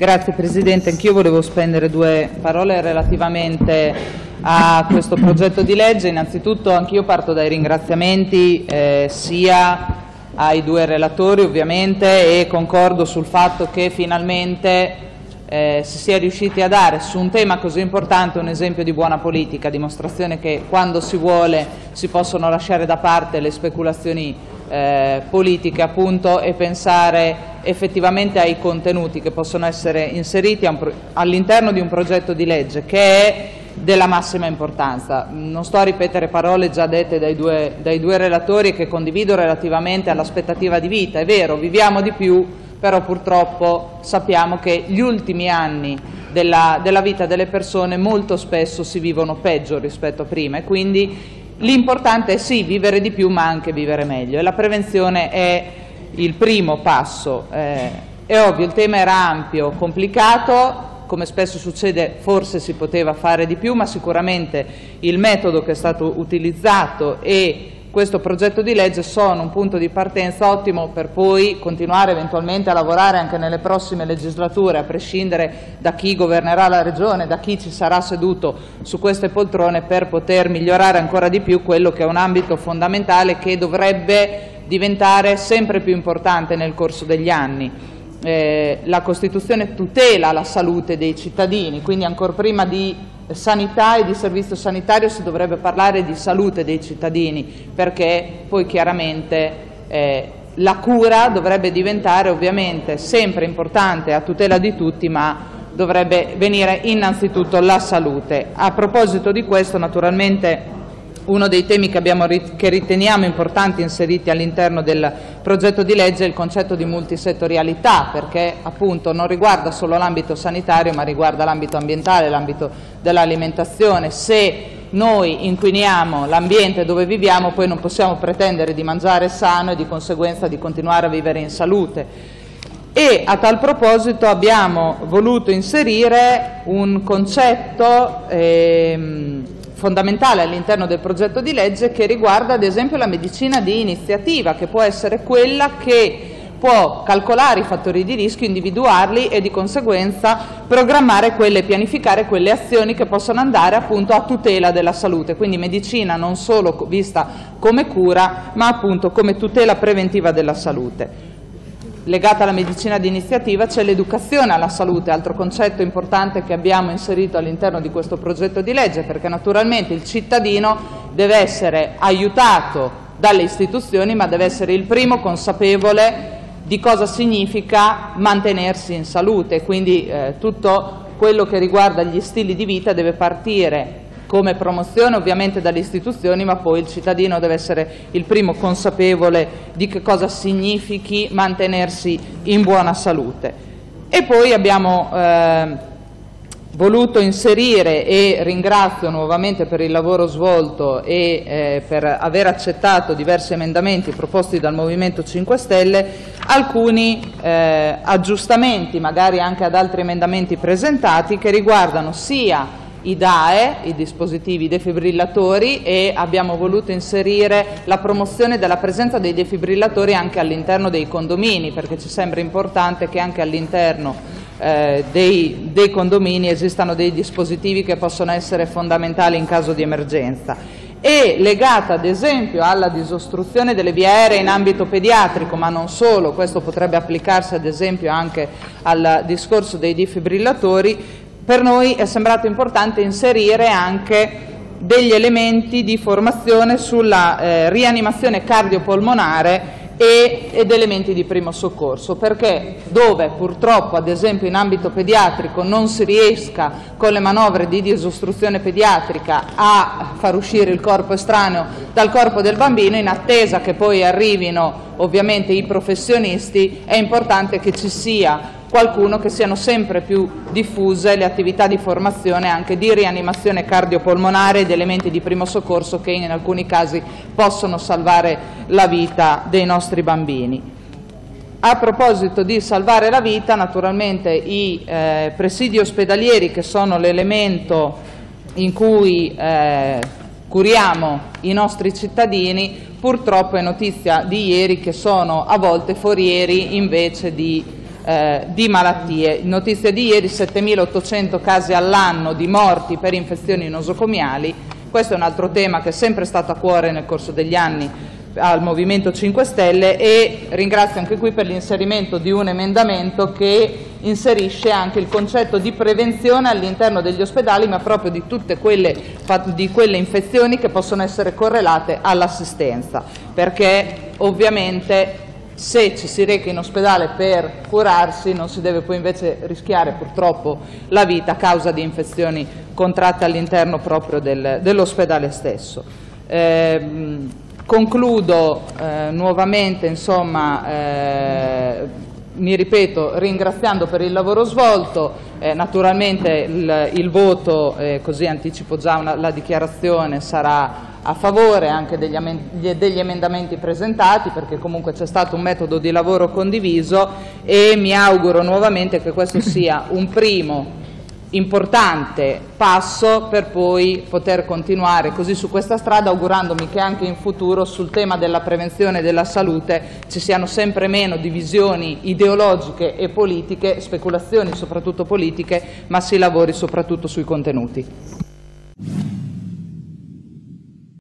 Grazie Presidente, anch'io volevo spendere due parole relativamente a questo progetto di legge. Innanzitutto anch'io parto dai ringraziamenti eh, sia ai due relatori ovviamente e concordo sul fatto che finalmente eh, si sia riusciti a dare su un tema così importante un esempio di buona politica, dimostrazione che quando si vuole si possono lasciare da parte le speculazioni eh, politiche appunto e pensare effettivamente ai contenuti che possono essere inseriti all'interno di un progetto di legge che è della massima importanza. Non sto a ripetere parole già dette dai due, dai due relatori che condivido relativamente all'aspettativa di vita. È vero, viviamo di più, però purtroppo sappiamo che gli ultimi anni della, della vita delle persone molto spesso si vivono peggio rispetto a prima e quindi l'importante è sì vivere di più ma anche vivere meglio e la prevenzione è il primo passo. Eh, è ovvio, il tema era ampio, complicato, come spesso succede forse si poteva fare di più, ma sicuramente il metodo che è stato utilizzato e questo progetto di legge sono un punto di partenza ottimo per poi continuare eventualmente a lavorare anche nelle prossime legislature, a prescindere da chi governerà la Regione, da chi ci sarà seduto su queste poltrone, per poter migliorare ancora di più quello che è un ambito fondamentale che dovrebbe diventare sempre più importante nel corso degli anni. Eh, la Costituzione tutela la salute dei cittadini, quindi ancora prima di sanità e di servizio sanitario si dovrebbe parlare di salute dei cittadini, perché poi chiaramente eh, la cura dovrebbe diventare ovviamente sempre importante a tutela di tutti, ma dovrebbe venire innanzitutto la salute. A proposito di questo, naturalmente uno dei temi che, abbiamo, che riteniamo importanti inseriti all'interno del progetto di legge è il concetto di multisettorialità, perché appunto non riguarda solo l'ambito sanitario, ma riguarda l'ambito ambientale, l'ambito dell'alimentazione. Se noi inquiniamo l'ambiente dove viviamo, poi non possiamo pretendere di mangiare sano e di conseguenza di continuare a vivere in salute. E a tal proposito abbiamo voluto inserire un concetto ehm, fondamentale all'interno del progetto di legge che riguarda ad esempio la medicina di iniziativa, che può essere quella che può calcolare i fattori di rischio, individuarli e di conseguenza programmare quelle pianificare quelle azioni che possono andare appunto a tutela della salute, quindi medicina non solo vista come cura ma appunto come tutela preventiva della salute legata alla medicina di iniziativa c'è l'educazione alla salute, altro concetto importante che abbiamo inserito all'interno di questo progetto di legge, perché naturalmente il cittadino deve essere aiutato dalle istituzioni, ma deve essere il primo consapevole di cosa significa mantenersi in salute, quindi eh, tutto quello che riguarda gli stili di vita deve partire come promozione ovviamente dalle istituzioni, ma poi il cittadino deve essere il primo consapevole di che cosa significhi mantenersi in buona salute. E poi abbiamo eh, voluto inserire, e ringrazio nuovamente per il lavoro svolto e eh, per aver accettato diversi emendamenti proposti dal Movimento 5 Stelle, alcuni eh, aggiustamenti, magari anche ad altri emendamenti presentati, che riguardano sia i DAE, i dispositivi defibrillatori e abbiamo voluto inserire la promozione della presenza dei defibrillatori anche all'interno dei condomini perché ci sembra importante che anche all'interno eh, dei, dei condomini esistano dei dispositivi che possono essere fondamentali in caso di emergenza. E legata ad esempio alla disostruzione delle vie aeree in ambito pediatrico, ma non solo, questo potrebbe applicarsi ad esempio anche al discorso dei defibrillatori, per noi è sembrato importante inserire anche degli elementi di formazione sulla eh, rianimazione cardiopolmonare e, ed elementi di primo soccorso, perché dove purtroppo ad esempio in ambito pediatrico non si riesca con le manovre di disostruzione pediatrica a far uscire il corpo estraneo dal corpo del bambino, in attesa che poi arrivino ovviamente i professionisti, è importante che ci sia qualcuno che siano sempre più diffuse le attività di formazione anche di rianimazione cardiopolmonare ed elementi di primo soccorso che in alcuni casi possono salvare la vita dei nostri bambini. A proposito di salvare la vita, naturalmente i eh, presidi ospedalieri che sono l'elemento in cui eh, curiamo i nostri cittadini, purtroppo è notizia di ieri che sono a volte forieri invece di eh, di malattie. Notizia di ieri 7.800 casi all'anno di morti per infezioni nosocomiali, questo è un altro tema che è sempre stato a cuore nel corso degli anni al Movimento 5 Stelle e ringrazio anche qui per l'inserimento di un emendamento che inserisce anche il concetto di prevenzione all'interno degli ospedali, ma proprio di tutte quelle, di quelle infezioni che possono essere correlate all'assistenza, perché ovviamente se ci si reca in ospedale per curarsi non si deve poi invece rischiare purtroppo la vita a causa di infezioni contratte all'interno proprio del, dell'ospedale stesso. Eh, concludo eh, nuovamente, insomma, eh, mi ripeto, ringraziando per il lavoro svolto, eh, naturalmente il, il voto, eh, così anticipo già una, la dichiarazione, sarà a favore anche degli, degli, emendamenti presentati perché comunque c'è stato un metodo di lavoro condiviso e mi auguro nuovamente che questo sia un primo importante passo per poi poter continuare così su questa strada augurandomi che anche in futuro sul tema della prevenzione e della salute ci siano sempre meno divisioni ideologiche e politiche, speculazioni soprattutto politiche, ma si lavori soprattutto sui contenuti.